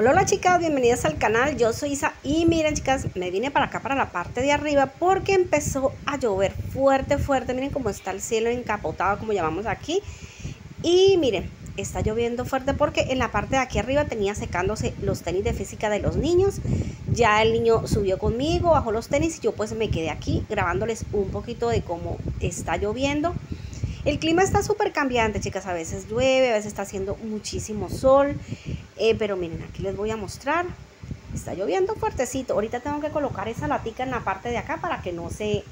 Hola, hola chicas, bienvenidas al canal, yo soy Isa y miren chicas, me vine para acá, para la parte de arriba porque empezó a llover fuerte, fuerte, miren cómo está el cielo encapotado como llamamos aquí y miren, está lloviendo fuerte porque en la parte de aquí arriba tenía secándose los tenis de física de los niños, ya el niño subió conmigo, bajó los tenis y yo pues me quedé aquí grabándoles un poquito de cómo está lloviendo. El clima está súper cambiante, chicas. A veces llueve, a veces está haciendo muchísimo sol. Eh, pero miren, aquí les voy a mostrar. Está lloviendo fuertecito. Ahorita tengo que colocar esa latica en la parte de acá para que no se,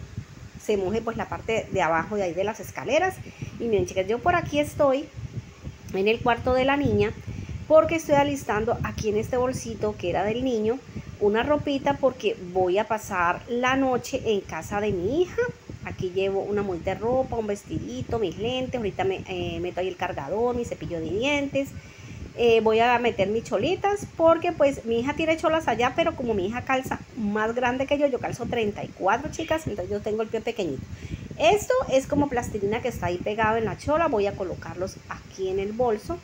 se moje pues la parte de abajo de ahí de las escaleras. Y miren chicas, yo por aquí estoy en el cuarto de la niña porque estoy alistando aquí en este bolsito que era del niño una ropita porque voy a pasar la noche en casa de mi hija. Aquí llevo una muerte de ropa, un vestidito, mis lentes, ahorita me eh, meto ahí el cargador, mi cepillo de dientes, eh, voy a meter mis cholitas porque pues mi hija tiene cholas allá, pero como mi hija calza más grande que yo, yo calzo 34 chicas, entonces yo tengo el pie pequeñito. Esto es como plastilina que está ahí pegado en la chola, voy a colocarlos aquí en el bolso.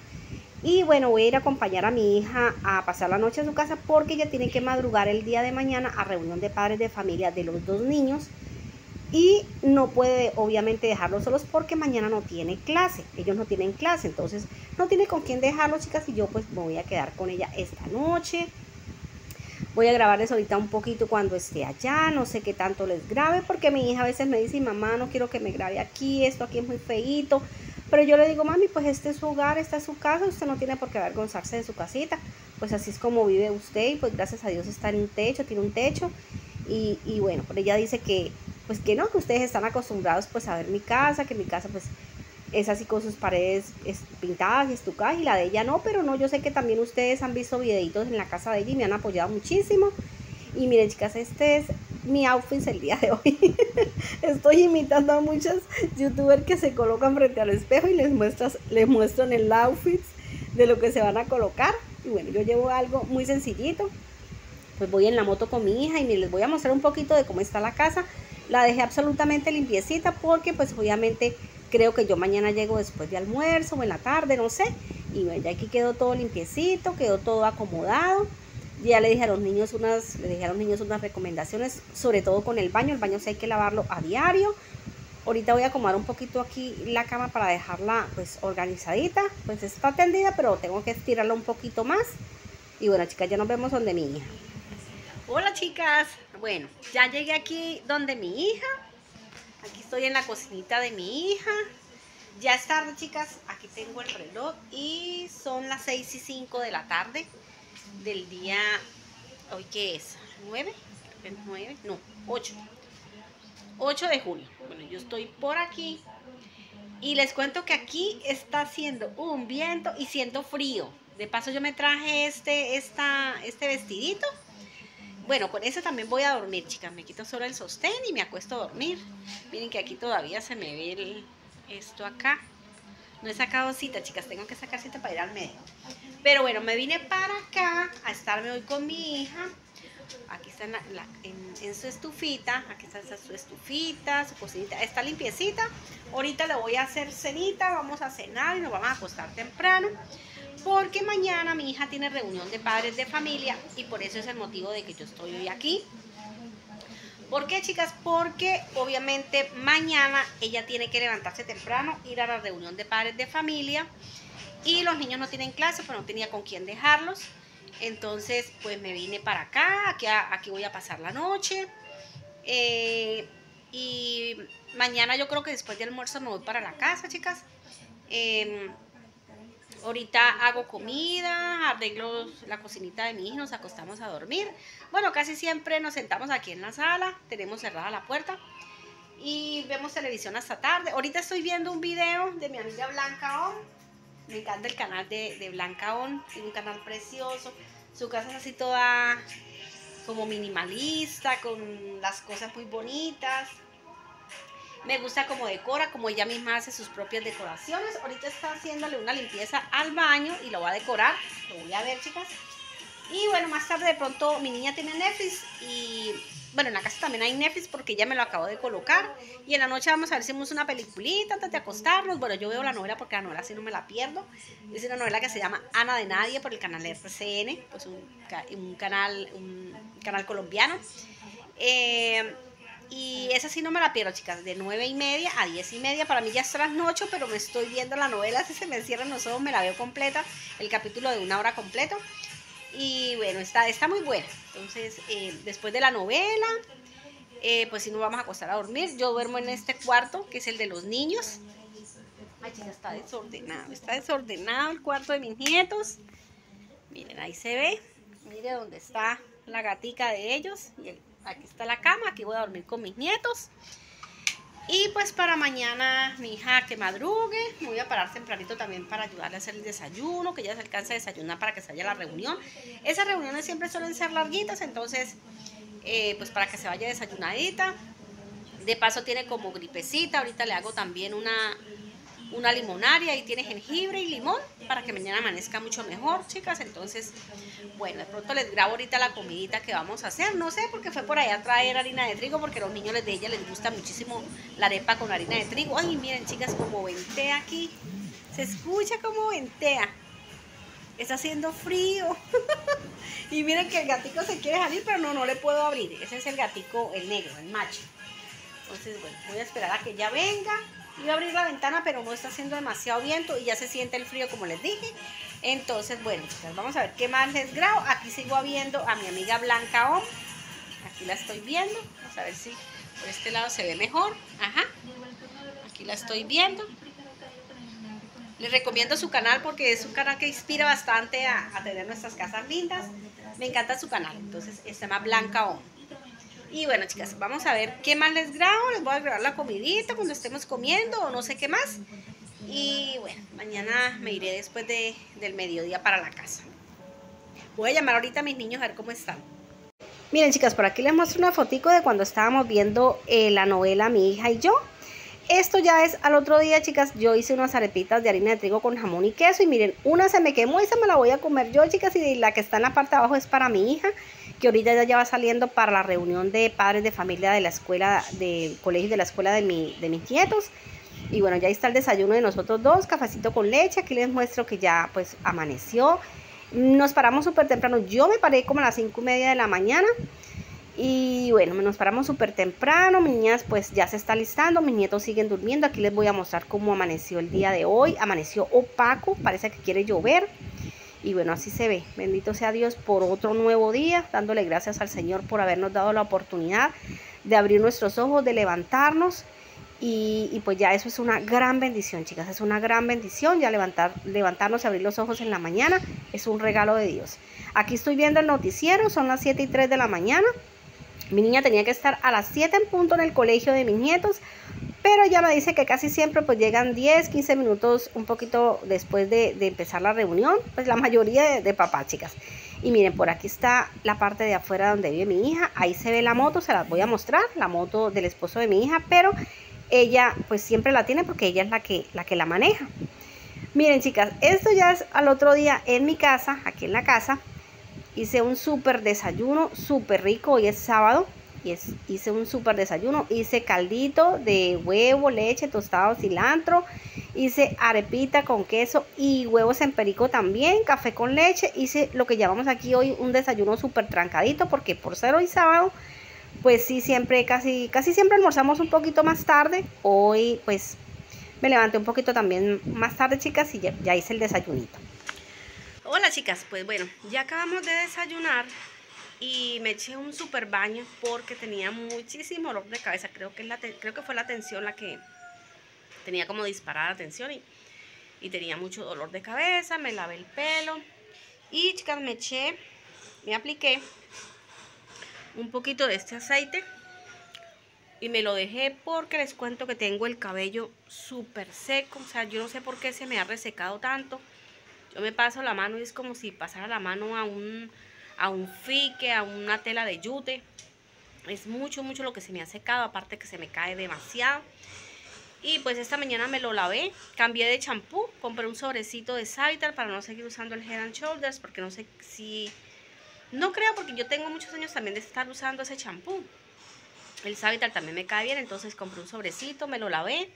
Y bueno, voy a ir a acompañar a mi hija a pasar la noche en su casa porque ella tiene que madrugar el día de mañana a reunión de padres de familia de los dos niños y no puede obviamente dejarlos solos porque mañana no tiene clase, ellos no tienen clase, entonces no tiene con quién dejarlos chicas y yo pues me voy a quedar con ella esta noche. Voy a grabarles ahorita un poquito cuando esté allá, no sé qué tanto les grabe porque mi hija a veces me dice, mamá no quiero que me grabe aquí, esto aquí es muy feito, pero yo le digo, mami, pues este es su hogar, esta es su casa, usted no tiene por qué avergonzarse de su casita, pues así es como vive usted y pues gracias a Dios está en un techo, tiene un techo. Y, y bueno, pero ella dice que pues que no, que ustedes están acostumbrados pues a ver mi casa, que mi casa pues es así con sus paredes pintadas y estucadas y la de ella no, pero no, yo sé que también ustedes han visto videitos en la casa de ella y me han apoyado muchísimo. Y miren chicas, este es mi outfit el día de hoy. Estoy imitando a muchas youtubers que se colocan frente al espejo y les, muestras, les muestran el outfit de lo que se van a colocar. Y bueno, yo llevo algo muy sencillito. Pues voy en la moto con mi hija y les voy a mostrar un poquito de cómo está la casa. La dejé absolutamente limpiecita porque pues obviamente creo que yo mañana llego después de almuerzo o en la tarde, no sé. Y bueno, ya aquí quedó todo limpiecito, quedó todo acomodado. Ya le dije a los niños unas, le dije a los niños unas recomendaciones, sobre todo con el baño. El baño sí hay que lavarlo a diario. Ahorita voy a acomodar un poquito aquí la cama para dejarla pues organizadita. Pues está tendida, pero tengo que estirarla un poquito más. Y bueno, chicas, ya nos vemos donde mi hija. Hola chicas, bueno, ya llegué aquí donde mi hija, aquí estoy en la cocinita de mi hija, ya es tarde chicas, aquí tengo el reloj y son las 6 y 5 de la tarde del día, ¿hoy qué es? ¿9? ¿9? No, 8, 8 de julio, bueno yo estoy por aquí y les cuento que aquí está haciendo un viento y siento frío, de paso yo me traje este, esta, este vestidito bueno, con eso también voy a dormir, chicas. Me quito solo el sostén y me acuesto a dormir. Miren que aquí todavía se me ve esto acá. No he sacado cita, chicas. Tengo que sacar cita para ir al médico. Pero bueno, me vine para acá a estarme hoy con mi hija. Aquí está en, su estufita. Aquí está su estufita, su cocinita. Está limpiecita. Ahorita le voy a hacer cenita. Vamos a cenar y nos vamos a acostar temprano porque mañana mi hija tiene reunión de padres de familia y por eso es el motivo de que yo estoy hoy aquí. ¿Por qué, chicas? Porque obviamente mañana ella tiene que levantarse temprano, ir a la reunión de padres de familia y los niños no tienen clase, pues no tenía con quién dejarlos. Entonces, pues me vine para acá, aquí, voy a pasar la noche. Eh, y mañana yo creo que después del almuerzo me voy para la casa, chicas. Em, Ahorita hago comida, arreglo la cocinita de mi hijo, nos acostamos a dormir. Bueno, casi siempre nos sentamos aquí en la sala, tenemos cerrada la puerta y vemos televisión hasta tarde. Ahorita estoy viendo un video de mi amiga Blanca On. Me encanta el canal de, de Blanca On, tiene un canal precioso. Su casa es así toda como minimalista, con las cosas muy bonitas. Me gusta como decora, como ella misma hace sus propias decoraciones. Ahorita está haciéndole una limpieza al baño y lo va a decorar. Lo voy a ver, chicas. Y bueno, más tarde de pronto mi niña tiene Netflix y bueno, en la casa también hay Netflix porque ya me lo acabo de colocar. Y en la noche vamos a ver si hacemos una peliculita antes de acostarnos. Bueno, yo veo la novela porque la novela sí no me la pierdo. Es una novela que se llama Ana de Nadie por el canal RCN, pues un, canal, un canal colombiano. Eh, y esa sí no me la pierdo, chicas, de nueve y media a diez y media. Para mí ya es trasnocho, pero me estoy viendo la novela, si se me cierran los ojos, me la veo completa, el capítulo de una hora completo. Y bueno, está, está muy buena. Entonces, eh, después de la novela, eh, pues si nos vamos a acostar a dormir. Yo duermo en este cuarto, que es el de los niños. Ay, chica, está desordenado. Está desordenado el cuarto de mis nietos. Miren, ahí se ve. Mire dónde está la gatica de ellos. Y aquí está la cama. Aquí voy a dormir con mis nietos. Y pues para mañana mi hija que madrugue, me voy a parar tempranito también para ayudarle a hacer el desayuno, que ya se alcance a desayunar para que se vaya a la reunión. Esas reuniones siempre suelen ser larguitas, entonces eh, pues para que se vaya desayunadita. De paso tiene como gripecita, ahorita le hago también una, una limonaria y tiene jengibre y limón para que mañana amanezca mucho mejor, chicas. Entonces, bueno, de pronto les grabo ahorita la comidita que vamos a hacer. No sé, porque fue por allá a traer harina de trigo, porque a los niños de ella les gusta muchísimo la arepa con harina de trigo. Ay, miren, chicas, como ventea aquí. Se escucha como ventea. Está haciendo frío. y miren que el gatico se quiere salir, pero no, no le puedo abrir. Ese es el gatico, el negro, el macho. Entonces, bueno, voy a esperar a que ya venga Iba a abrir la ventana, pero no está haciendo demasiado viento y ya se siente el frío, como les dije. Entonces, bueno, vamos a ver qué más les grabo. Aquí sigo viendo a mi amiga Blanca Om. Aquí la estoy viendo. Vamos a ver si por este lado se ve mejor. Ajá. Aquí la estoy viendo. Les recomiendo su canal porque es un canal que inspira bastante a, tener nuestras casas lindas. Me encanta su canal. Entonces, se llama Blanca Om. Y bueno, chicas, vamos a ver qué más les grabo. Les voy a grabar la comidita cuando estemos comiendo o no sé qué más. Y bueno, mañana me iré después de, del mediodía para la casa. Voy a llamar ahorita a mis niños a ver cómo están. Miren, chicas, por aquí les muestro una fotico de cuando estábamos viendo eh, la novela Mi hija y yo. Esto ya es al otro día, chicas. Yo hice unas arepitas de harina de trigo con jamón y queso. Y miren, una se me quemó y esa me la voy a comer yo, chicas. Y la que está en la parte de abajo es para mi hija, que ahorita ya va saliendo para la reunión de padres de familia de la escuela, del colegio de la escuela de, mi, de mis nietos. Y bueno, ya está el desayuno de nosotros dos, cafecito con leche. Aquí les muestro que ya pues amaneció. Nos paramos súper temprano. Yo me paré como a las cinco y media de la mañana. Y bueno, nos paramos súper temprano, mis niñas pues ya se está listando, mis nietos siguen durmiendo. Aquí les voy a mostrar cómo amaneció el día de hoy. Amaneció opaco, parece que quiere llover. Y bueno, así se ve. Bendito sea Dios por otro nuevo día, dándole gracias al Señor por habernos dado la oportunidad de abrir nuestros ojos, de levantarnos. Y, pues ya eso es una gran bendición, chicas, es una gran bendición. Ya levantar, levantarnos y abrir los ojos en la mañana es un regalo de Dios. Aquí estoy viendo el noticiero, son las 7 y 3 de la mañana. Mi niña tenía que estar a las 7 en punto en el colegio de mis nietos, pero ella me dice que casi siempre pues llegan 10, 15 minutos un poquito después de, empezar la reunión, pues la mayoría de, de papás, chicas. Y miren, por aquí está la parte de afuera donde vive mi hija, ahí se ve la moto, se las voy a mostrar, la moto del esposo de mi hija, pero ella pues siempre la tiene porque ella es la que la, que la maneja. Miren chicas, esto ya es al otro día en mi casa, aquí en la casa, Hice un súper desayuno, súper rico. Hoy es sábado y hice un súper desayuno. Hice caldito de huevo, leche, tostado, cilantro. Hice arepita con queso y huevos en perico también. Café con leche. Hice lo que llamamos aquí hoy un desayuno súper trancadito porque por ser hoy sábado, pues sí, siempre, casi, casi siempre almorzamos un poquito más tarde. Hoy pues me levanté un poquito también más tarde, chicas, y ya hice el desayunito. Hola chicas, pues bueno, ya acabamos de desayunar y me eché un super baño porque tenía muchísimo dolor de cabeza. Creo que, es la creo que fue la tensión la que tenía como disparada la tensión y, y tenía mucho dolor de cabeza. Me lavé el pelo y chicas me eché, me apliqué un poquito de este aceite y me lo dejé porque les cuento que tengo el cabello súper seco. O sea, yo no sé por qué se me ha resecado tanto. Yo me paso la mano y es como si pasara la mano a un, a un fique, a una tela de yute. Es mucho, mucho lo que se me ha secado, aparte que se me cae demasiado. Y pues esta mañana me lo lavé, cambié de champú, compré un sobrecito de Savitar para no seguir usando el Head and Shoulders, porque no sé si No creo porque yo tengo muchos años también de estar usando ese champú. El Savital también me cae bien, entonces compré un sobrecito, me lo lavé,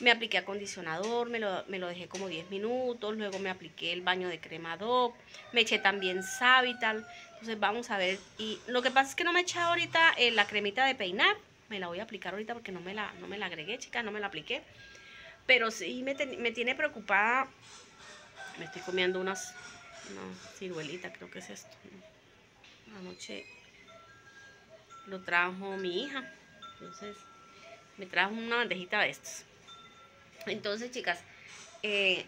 me apliqué acondicionador, me lo, me lo dejé como 10 minutos, luego me apliqué el baño de crema DOC, me eché también Savital, entonces vamos a ver. Y lo que pasa es que no me eché ahorita eh, la cremita de peinar, me la voy a aplicar ahorita porque no me la, no me la agregué, chicas, no me la apliqué. Pero sí me, me tiene preocupada, me estoy comiendo unas, una ciruelita, creo que es esto. Anoche lo trajo mi hija. Entonces, me trajo una bandejita de estos. Entonces, chicas, eh,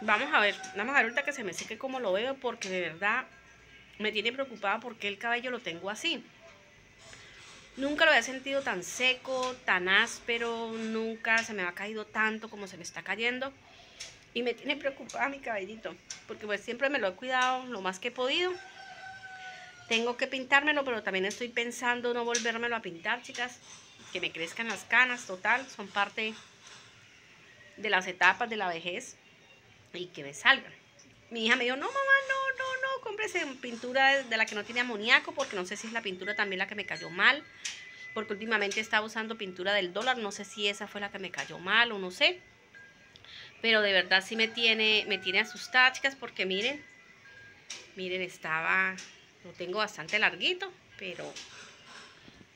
vamos a ver, vamos a ver ahorita que se me seque como lo veo, porque de verdad me tiene preocupada porque el cabello lo tengo así. Nunca lo había sentido tan seco, tan áspero, nunca se me ha caído tanto como se me está cayendo. Y me tiene preocupada mi cabellito, porque pues siempre me lo he cuidado lo más que he podido. Tengo que pintármelo, pero también estoy pensando no volvérmelo a pintar, chicas. Que me crezcan las canas, total. Son parte de las etapas de la vejez y que me salgan. Mi hija me dijo, no mamá, no, no, no, cómprese pintura de la que no tiene amoníaco, porque no sé si es la pintura también la que me cayó mal. Porque últimamente estaba usando pintura del dólar, no sé si esa fue la que me cayó mal o no sé. Pero de verdad sí me tiene, me tiene asustada, chicas, porque miren, miren, estaba lo tengo bastante larguito, pero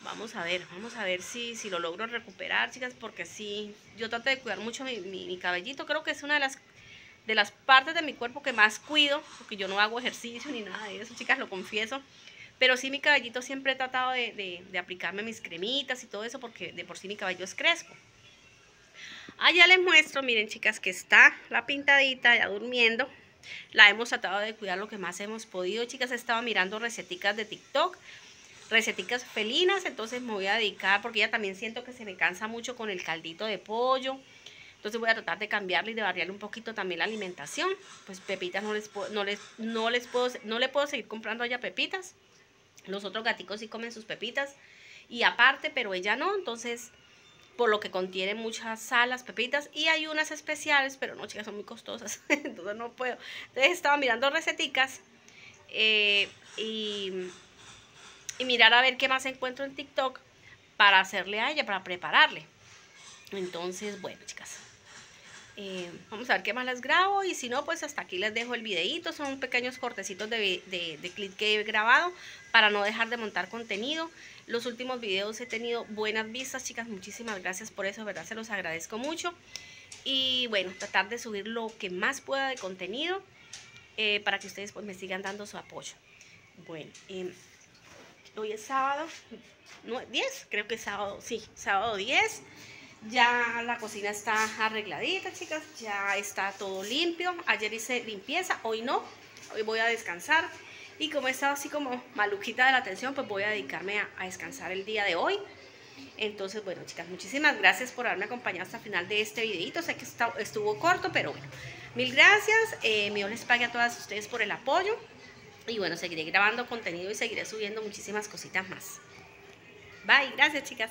vamos a ver, vamos a ver si, si lo logro recuperar, chicas, porque sí, yo trato de cuidar mucho mi, cabellito, creo que es una de las, de las partes de mi cuerpo que más cuido, porque yo no hago ejercicio ni nada de eso, chicas, lo confieso, pero sí mi cabellito siempre he tratado de, de aplicarme mis cremitas y todo eso, porque de por sí mi cabello es crespo. Ya les muestro, miren chicas, que está la pintadita ya durmiendo, la hemos tratado de cuidar lo que más hemos podido. Chicas, he estado mirando receticas de TikTok, receticas felinas, entonces me voy a dedicar porque ya también siento que se me cansa mucho con el caldito de pollo. Entonces voy a tratar de cambiarle y de variarle un poquito también la alimentación. Pues pepitas no les, no les, no les puedo, no le puedo seguir comprando ya pepitas. Los otros gaticos sí comen sus pepitas. Y aparte, pero ella no, entonces por lo que contiene muchas salas, pepitas, y hay unas especiales, pero no, chicas, son muy costosas, entonces no puedo. Entonces estaba mirando receticas eh, y, y mirar a ver qué más encuentro en TikTok para hacerle a ella, para prepararle. Entonces, bueno, chicas, eh, vamos a ver qué más les grabo y si no, pues hasta aquí les dejo el videito. Son pequeños cortecitos de, de, de que he grabado para no dejar de montar contenido. Los últimos videos he tenido buenas vistas, chicas. Muchísimas gracias por eso, ¿verdad? Se los agradezco mucho. Y bueno, tratar de subir lo que más pueda de contenido eh, para que ustedes pues me sigan dando su apoyo. Bueno, em, hoy es sábado, no, 10, creo que es sábado, sí, sábado 10. Ya la cocina está arregladita, chicas. Ya está todo limpio. Ayer hice limpieza, hoy no. Hoy voy a descansar. Y como he estado así como maluquita de la atención, pues voy a dedicarme a, descansar el día de hoy. Entonces, bueno, chicas, muchísimas gracias por haberme acompañado hasta el final de este videito. Sé que estuvo corto, pero bueno. Mil gracias. Eh, les pague a todas ustedes por el apoyo. Y bueno, seguiré grabando contenido y seguiré subiendo muchísimas cositas más. Bye. Gracias, chicas.